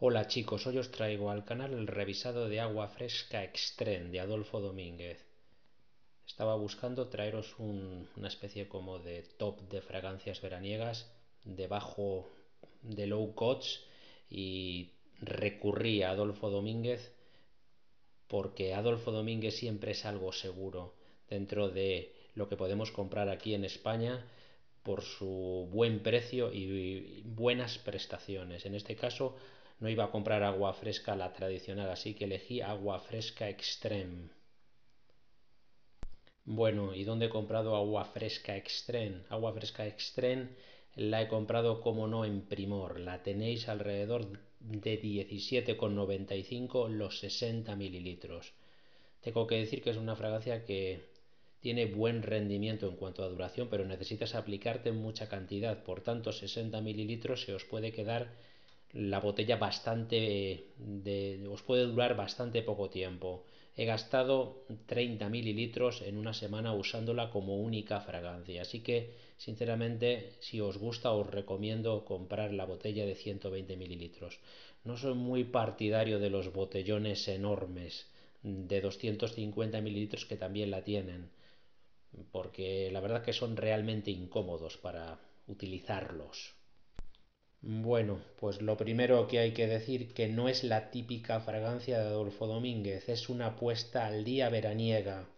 Hola chicos, hoy os traigo al canal el revisado de agua fresca Extreme de Adolfo Domínguez. Estaba buscando traeros una especie como de top de fragancias veraniegas debajo de low cost y recurrí a Adolfo Domínguez porque Adolfo Domínguez siempre es algo seguro dentro de lo que podemos comprar aquí en España por su buen precio y buenas prestaciones. En este caso no iba a comprar agua fresca la tradicional, así que elegí agua fresca extreme. Bueno, ¿y dónde he comprado agua fresca extreme? Agua fresca extreme la he comprado como no en primor. La tenéis alrededor de 17,95 los 60 mililitros. Tengo que decir que es una fragancia que tiene buen rendimiento en cuanto a duración, pero necesitas aplicarte mucha cantidad. Por tanto, 60 mililitros se os puede quedar la botella bastante de, os puede durar bastante poco tiempo. He gastado 30 mililitros en una semana usándola como única fragancia. Así que, sinceramente, si os gusta, os recomiendo comprar la botella de 120 mililitros. No soy muy partidario de los botellones enormes de 250 mililitros que también la tienen, porque la verdad que son realmente incómodos para utilizarlos. Bueno, pues lo primero que hay que decir que no es la típica fragancia de Adolfo Domínguez, es una apuesta al día veraniega,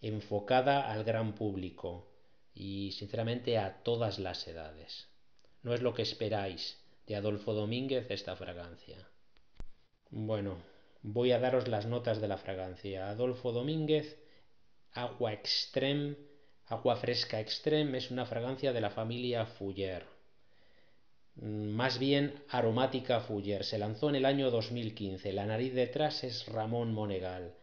enfocada al gran público y sinceramente a todas las edades. No es lo que esperáis de Adolfo Domínguez esta fragancia. Bueno, voy a daros las notas de la fragancia. Adolfo Domínguez, agua extreme, agua fresca extreme, es una fragancia de la familia Fuller más bien aromática Fuller. Se lanzó en el año 2015. La nariz detrás es Ramón Monegal.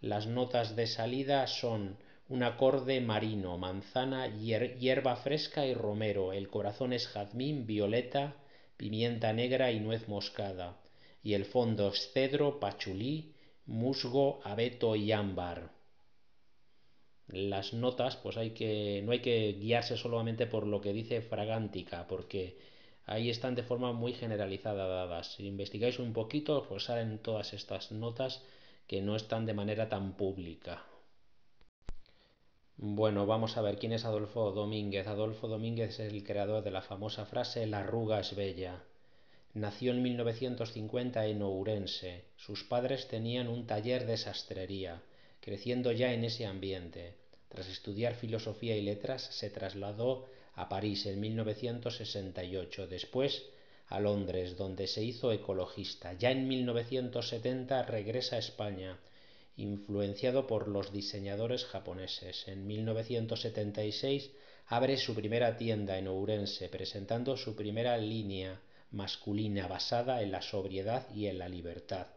Las notas de salida son un acorde marino, manzana, hierba fresca y romero. El corazón es jazmín, violeta, pimienta negra y nuez moscada. Y el fondo es cedro, pachulí, musgo, abeto y ámbar. Las notas, pues hay que, no hay que guiarse solamente por lo que dice fragántica, porque ahí están de forma muy generalizada dadas. Si investigáis un poquito, pues salen todas estas notas que no están de manera tan pública. Bueno, vamos a ver quién es Adolfo Domínguez. Adolfo Domínguez es el creador de la famosa frase La arruga es bella. Nació en 1950 en Ourense. Sus padres tenían un taller de sastrería, creciendo ya en ese ambiente. Tras estudiar filosofía y letras, se trasladó a París en 1968, después a Londres, donde se hizo ecologista. Ya en 1970 regresa a España, influenciado por los diseñadores japoneses. En 1976 abre su primera tienda en Ourense, presentando su primera línea masculina basada en la sobriedad y en la libertad.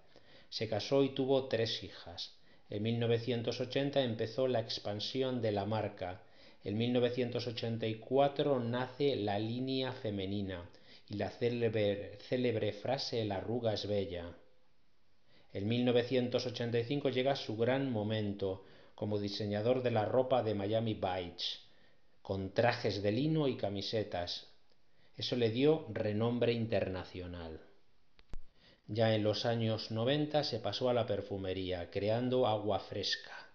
Se casó y tuvo tres hijas. En 1980 empezó la expansión de la marca, en 1984 nace la línea femenina y la célebre, frase La arruga es bella. En 1985 llega su gran momento como diseñador de la ropa de Miami Beach, con trajes de lino y camisetas. Eso le dio renombre internacional. Ya en los años 90 se pasó a la perfumería, creando agua fresca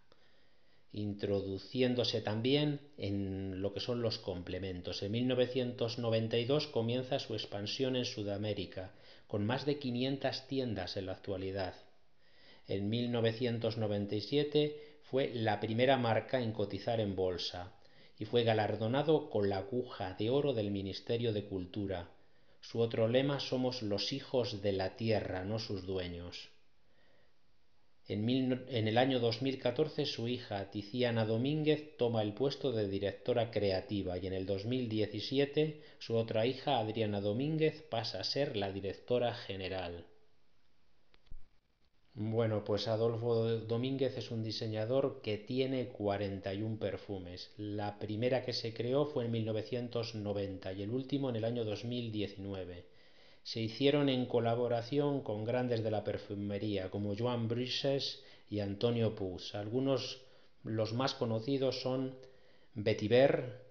introduciéndose también en lo que son los complementos. En 1992 comienza su expansión en Sudamérica, con más de 500 tiendas en la actualidad. En 1997 fue la primera marca en cotizar en bolsa y fue galardonado con la aguja de oro del Ministerio de Cultura. Su otro lema somos los hijos de la tierra, no sus dueños. En, el año 2014 su hija Tiziana Domínguez toma el puesto de directora creativa y en el 2017 su otra hija Adriana Domínguez pasa a ser la directora general. Bueno, pues Adolfo Domínguez es un diseñador que tiene 41 perfumes. La primera que se creó fue en 1990 y el último en el año 2019 se hicieron en colaboración con grandes de la perfumería como Joan Brises y Antonio Pous. Algunos, los más conocidos son Vetiver,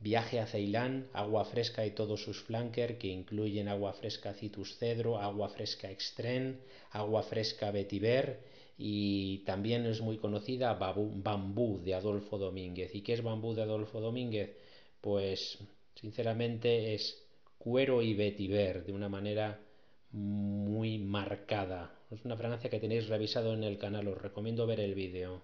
Viaje a Ceilán, agua fresca y todos sus flankers que incluyen agua fresca Citus Cedro, agua fresca Extreme, agua fresca Vetiver y también es muy conocida Bambú de Adolfo Domínguez. ¿Y qué es Bambú de Adolfo Domínguez? Pues sinceramente es cuero y vetiver de una manera muy marcada. Es una fragancia que tenéis revisado en el canal, os recomiendo ver el vídeo.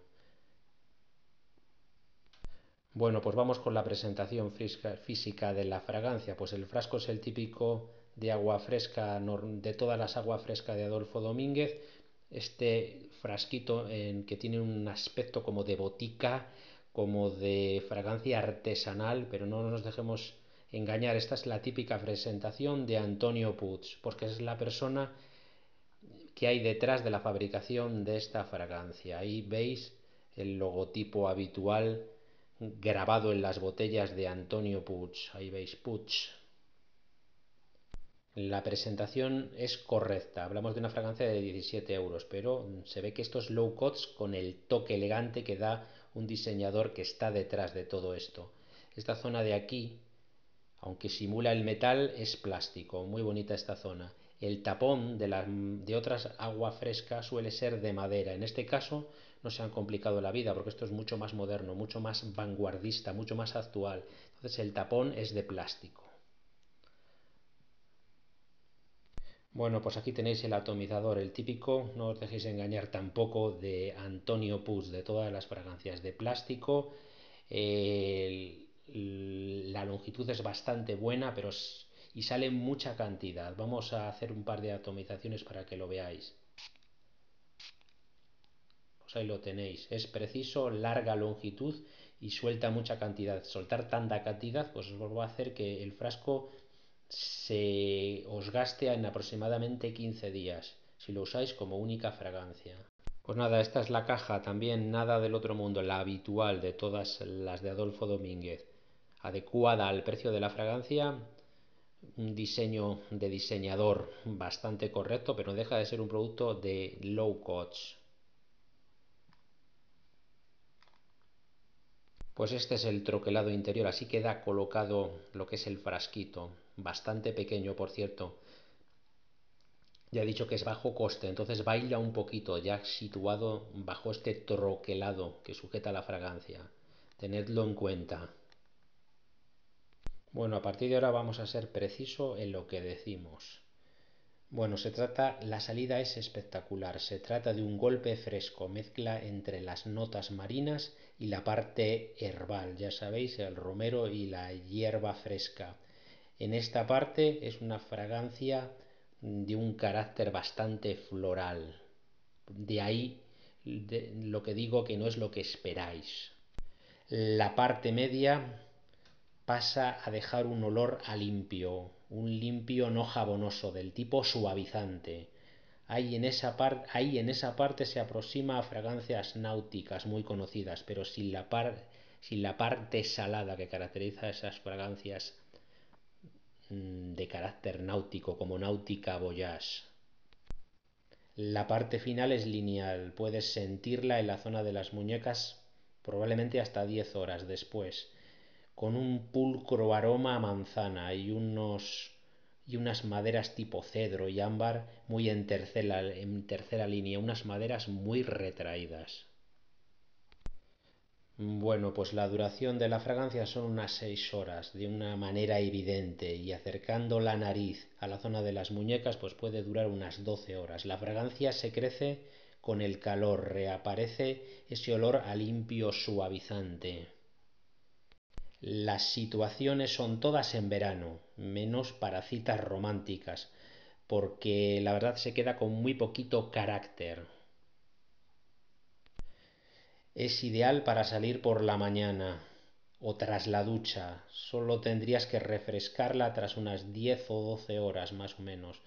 Bueno, pues vamos con la presentación física de la fragancia. Pues el frasco es el típico de agua fresca, de todas las aguas frescas de Adolfo Domínguez. Este frasquito en que tiene un aspecto como de botica, como de fragancia artesanal, pero no nos dejemos engañar. Esta es la típica presentación de Antonio Puig, porque es la persona que hay detrás de la fabricación de esta fragancia. Ahí veis el logotipo habitual grabado en las botellas de Antonio Puig. Ahí veis Puig. La presentación es correcta. Hablamos de una fragancia de 17 euros, pero se ve que estos low cost con el toque elegante que da un diseñador que está detrás de todo esto. Esta zona de aquí aunque simula el metal, es plástico. Muy bonita esta zona. El tapón de, de otras agua fresca suele ser de madera. En este caso no se han complicado la vida porque esto es mucho más moderno, mucho más vanguardista, mucho más actual. Entonces el tapón es de plástico. Bueno, pues aquí tenéis el atomizador, el típico, no os dejéis engañar tampoco, de Antonio Puz, de todas las fragancias de plástico. El, la longitud es bastante buena, pero y sale mucha cantidad. Vamos a hacer un par de atomizaciones para que lo veáis. Pues ahí lo tenéis. Es preciso, larga longitud y suelta mucha cantidad. Soltar tanta cantidad, pues os va a hacer que el frasco se os gaste en aproximadamente 15 días, si lo usáis como única fragancia. Pues nada, esta es la caja, también nada del otro mundo, la habitual de todas las de Adolfo Domínguez adecuada al precio de la fragancia, un diseño de diseñador bastante correcto, pero no deja de ser un producto de low cost. Pues este es el troquelado interior, así queda colocado lo que es el frasquito, bastante pequeño por cierto. Ya he dicho que es bajo coste, entonces baila un poquito, ya situado bajo este troquelado que sujeta la fragancia. Tenedlo en cuenta. Bueno, a partir de ahora vamos a ser preciso en lo que decimos. Bueno, se trata, la salida es espectacular. Se trata de un golpe fresco, mezcla entre las notas marinas y la parte herbal, ya sabéis, el romero y la hierba fresca. En esta parte es una fragancia de un carácter bastante floral. De ahí lo que digo que no es lo que esperáis. La parte media pasa a dejar un olor a limpio, un limpio no jabonoso, del tipo suavizante. Ahí en, esa en esa parte se aproxima a fragancias náuticas muy conocidas, pero sin la, sin la parte salada que caracteriza esas fragancias mm, de carácter náutico, como náutica voyage. La parte final es lineal, puedes sentirla en la zona de las muñecas probablemente hasta 10 horas después con un pulcro aroma a manzana y unos y unas maderas tipo cedro y ámbar muy en tercera, en tercera línea, unas maderas muy retraídas. Bueno, pues la duración de la fragancia son unas seis horas, de una manera evidente, y acercando la nariz a la zona de las muñecas, pues puede durar unas doce horas. La fragancia se crece con el calor, reaparece ese olor a limpio suavizante. Las situaciones son todas en verano, menos para citas románticas, porque la verdad se queda con muy poquito carácter. Es ideal para salir por la mañana o tras la ducha. Solo tendrías que refrescarla tras unas 10 o 12 horas más o menos.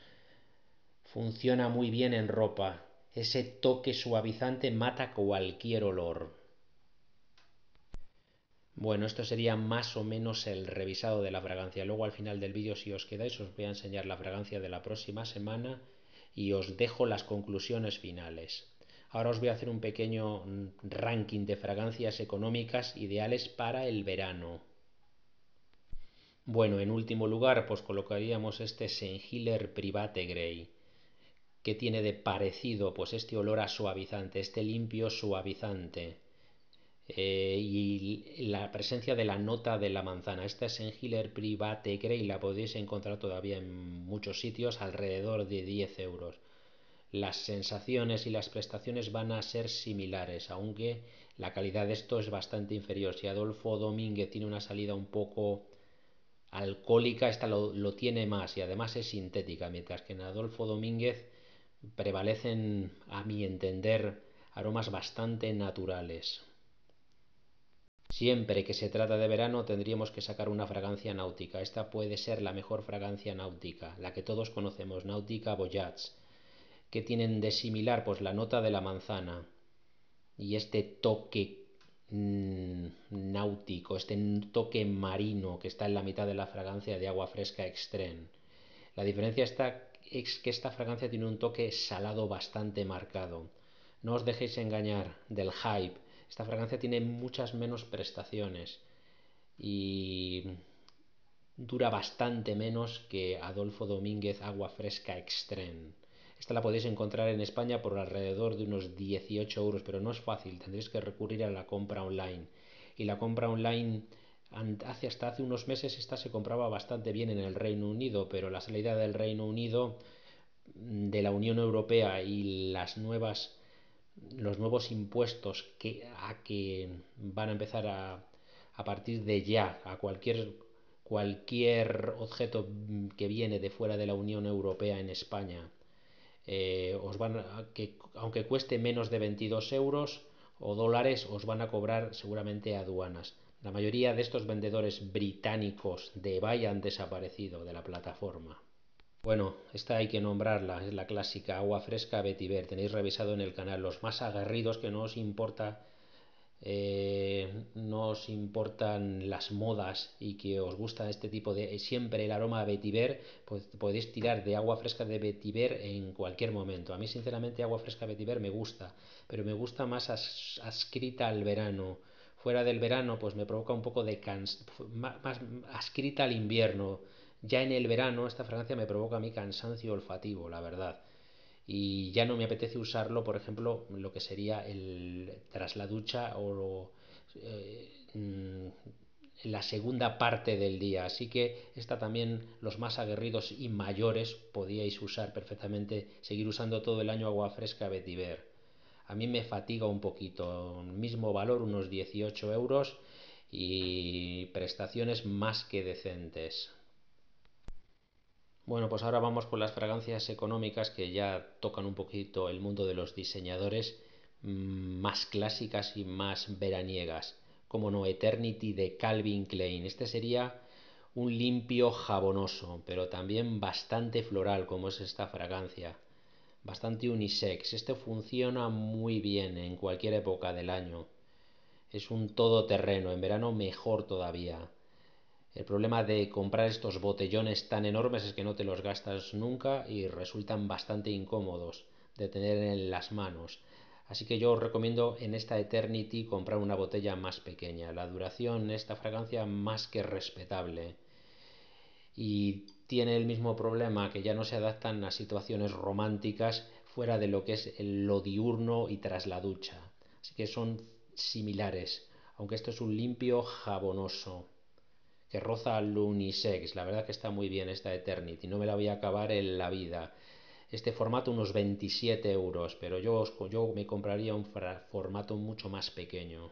Funciona muy bien en ropa. Ese toque suavizante mata cualquier olor. Bueno, esto sería más o menos el revisado de la fragancia. Luego al final del vídeo, si os quedáis, os voy a enseñar la fragancia de la próxima semana y os dejo las conclusiones finales. Ahora os voy a hacer un pequeño ranking de fragancias económicas ideales para el verano. Bueno, en último lugar, pues colocaríamos este Senhiller Private Grey. que tiene de parecido? Pues este olor a suavizante, este limpio suavizante. Eh, y la presencia de la nota de la manzana. Esta Senhiller Private Grey la podéis encontrar todavía en muchos sitios alrededor de 10 euros. Las sensaciones y las prestaciones van a ser similares, aunque la calidad de esto es bastante inferior. Si Adolfo Domínguez tiene una salida un poco alcohólica, esta lo, tiene más y además es sintética, mientras que en Adolfo Domínguez prevalecen, a mi entender, aromas bastante naturales. Siempre que se trata de verano tendríamos que sacar una fragancia náutica. Esta puede ser la mejor fragancia náutica, la que todos conocemos, Náutica Voyage. que tienen de similar? Pues la nota de la manzana y este toque Mm, náutico, este toque marino que está en la mitad de la fragancia de agua fresca extreme. La diferencia está es que esta fragancia tiene un toque salado bastante marcado. No os dejéis engañar del hype. Esta fragancia tiene muchas menos prestaciones y dura bastante menos que Adolfo Domínguez Agua Fresca Extreme. Esta la podéis encontrar en España por alrededor de unos 18 euros, pero no es fácil, tendréis que recurrir a la compra online. Y la compra online, hace, hasta hace unos meses, esta se compraba bastante bien en el Reino Unido, pero la salida del Reino Unido mm, de la Unión Europea y las nuevas los nuevos impuestos que a que van a empezar a, a partir de ya a cualquier cualquier objeto que viene de fuera de la Unión Europea en España eh, os van que, aunque cueste menos de 22 euros o dólares, os van a cobrar seguramente aduanas. La mayoría de estos vendedores británicos de eBay han desaparecido de la plataforma. Bueno, esta hay que nombrarla, es la clásica agua fresca Betiver. Tenéis revisado en el canal los más aguerridos que no os importa eh, no os importan las modas y que os gusta este tipo de siempre el aroma de vetiver, pues podéis tirar de agua fresca de vetiver en cualquier momento. A mí sinceramente agua fresca vetiver me gusta, pero me gusta más ascrita al verano. Fuera del verano pues me provoca un poco de cans más ascrita al invierno. Ya en el verano esta fragancia me provoca mi cansancio olfativo, la verdad y ya no me apetece usarlo, por ejemplo, lo que sería el tras la ducha o eh, mm, la segunda parte del día. Así que esta también los más aguerridos y mayores podíais usar perfectamente, seguir usando todo el año agua fresca Betiver. A mí me fatiga un poquito, mismo valor, unos 18 euros y prestaciones más que decentes. Bueno, pues ahora vamos con las fragancias económicas que ya tocan un poquito el mundo de los diseñadores mm, más clásicas y más veraniegas, como no Eternity de Calvin Klein. Este sería un limpio jabonoso, pero también bastante floral, como es esta fragancia. Bastante unisex. Este funciona muy bien en cualquier época del año. Es un todoterreno, en verano mejor todavía. El problema de comprar estos botellones tan enormes es que no te los gastas nunca y resultan bastante incómodos de tener en las manos. Así que yo os recomiendo en esta Eternity comprar una botella más pequeña. La duración de esta fragancia más que respetable. Y tiene el mismo problema que ya no se adaptan a situaciones románticas fuera de lo que es lo diurno y tras la ducha. Así que son similares, aunque esto es un limpio jabonoso que roza al unisex. La verdad que está muy bien esta Eternity. No me la voy a acabar en la vida. Este formato unos 27 euros, pero yo, yo me compraría un formato mucho más pequeño.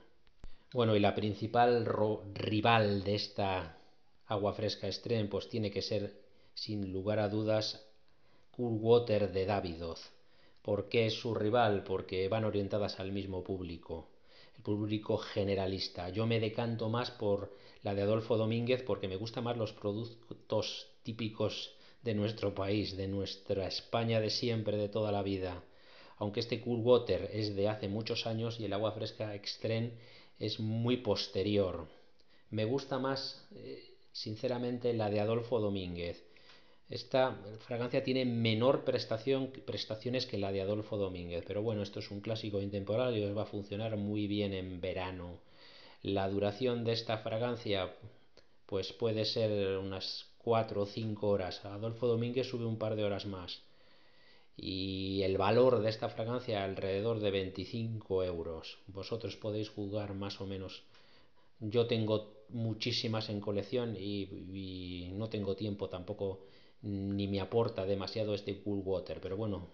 Bueno, y la principal rival de esta agua fresca extreme pues tiene que ser, sin lugar a dudas, Cool Water de Davidoff. ¿Por qué es su rival? Porque van orientadas al mismo público, el público generalista. Yo me decanto más por la de Adolfo Domínguez porque me gustan más los productos típicos de nuestro país, de nuestra España de siempre, de toda la vida. Aunque este Cool Water es de hace muchos años y el agua fresca Extreme es muy posterior. Me gusta más, eh, sinceramente, la de Adolfo Domínguez. Esta fragancia tiene menor prestación, prestaciones que la de Adolfo Domínguez, pero bueno, esto es un clásico intemporal y os va a funcionar muy bien en verano. La duración de esta fragancia pues puede ser unas 4 o 5 horas. Adolfo Domínguez sube un par de horas más. Y el valor de esta fragancia alrededor de 25 euros. Vosotros podéis jugar más o menos. Yo tengo muchísimas en colección y, no tengo tiempo tampoco ni me aporta demasiado este Cool Water. Pero bueno,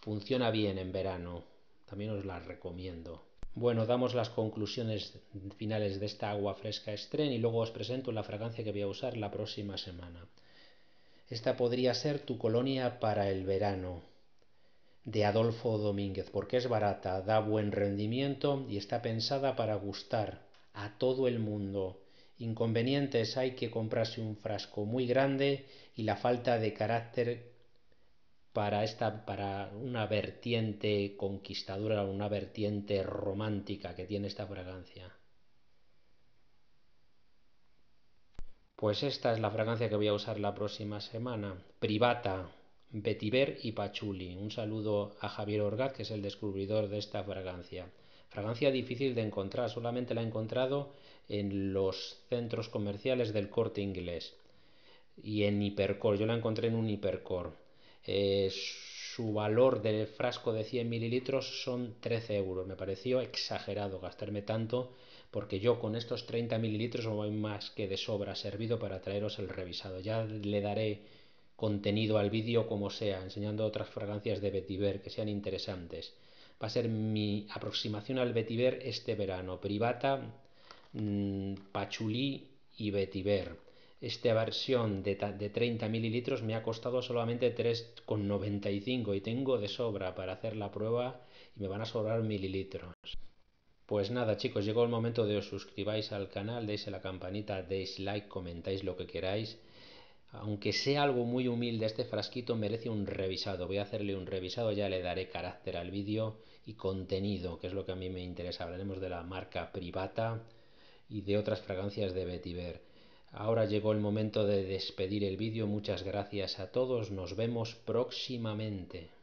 funciona bien en verano. También os la recomiendo. Bueno, damos las conclusiones finales de esta agua fresca Estren y luego os presento la fragancia que voy a usar la próxima semana. Esta podría ser tu colonia para el verano de Adolfo Domínguez, porque es barata, da buen rendimiento y está pensada para gustar a todo el mundo. Inconvenientes hay que comprarse un frasco muy grande y la falta de carácter para esta para una vertiente conquistadora, una vertiente romántica que tiene esta fragancia. Pues esta es la fragancia que voy a usar la próxima semana. Privata, Vetiver y Pachuli. Un saludo a Javier Orgaz, que es el descubridor de esta fragancia. Fragancia difícil de encontrar, solamente la he encontrado en los centros comerciales del corte inglés y en Hipercore. Yo la encontré en un Hipercore. Eh, su valor del frasco de 100 mililitros son 13 euros. Me pareció exagerado gastarme tanto porque yo con estos 30 mililitros no voy más que de sobra servido para traeros el revisado. Ya le daré contenido al vídeo como sea, enseñando otras fragancias de vetiver que sean interesantes. Va a ser mi aproximación al vetiver este verano. Privata, mmm, pachulí y vetiver esta versión de, de 30 mililitros me ha costado solamente 3,95 y tengo de sobra para hacer la prueba y me van a sobrar mililitros. Pues nada chicos, llegó el momento de os suscribáis al canal, deis a la campanita, deis like, comentáis lo que queráis. Aunque sea algo muy humilde, este frasquito merece un revisado. Voy a hacerle un revisado, ya le daré carácter al vídeo y contenido, que es lo que a mí me interesa. Hablaremos de la marca Privata y de otras fragancias de Vetiver. Ahora llegó el momento de despedir el vídeo. Muchas gracias a todos. Nos vemos próximamente.